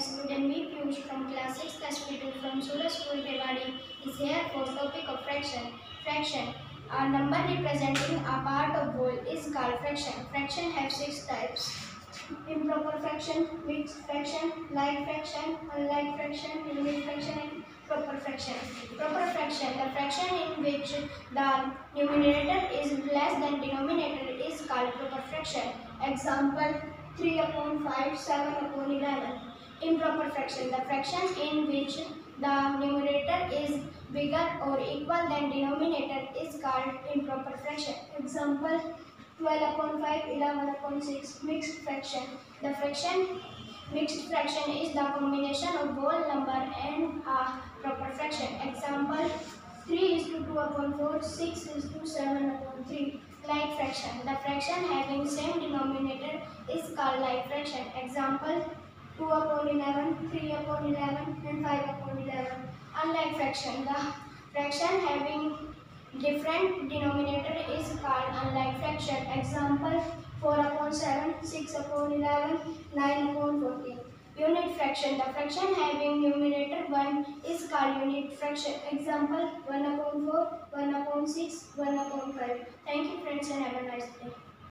student me Piyush from class 6 SP2 from Suraj School Rewari is here for topic of fraction. Fraction. A number representing a part of whole is called fraction. Fraction have six types. Improper fraction, mixed fraction, like fraction, unlike fraction, unit fraction and proper fraction. Proper fraction, the fraction in which the numerator is less than denominator is called proper fraction. Example 3 upon 5, 7 upon 11. Improper fraction, the fraction in which the numerator is bigger or equal than denominator is called improper fraction. Example 12 upon 5, 11 upon 6. Mixed fraction, the fraction Mixed fraction is the combination of whole number and a proper fraction. Example 3 is to 2 upon 4, 6 is to 7 upon 3. Like fraction. The fraction having same denominator is called like fraction. Example 2 upon 11, 3 upon 11 and 5 upon 11. Unlike fraction. The fraction having different denominator is called unlike fraction. Example 4 upon 7, 6 upon 11, 9 upon 14. Unit fraction. The fraction having numerator 1 is called unit fraction. Example 1 upon 4, 1 upon 6, 1 upon 5. Thank you friends and have a nice day.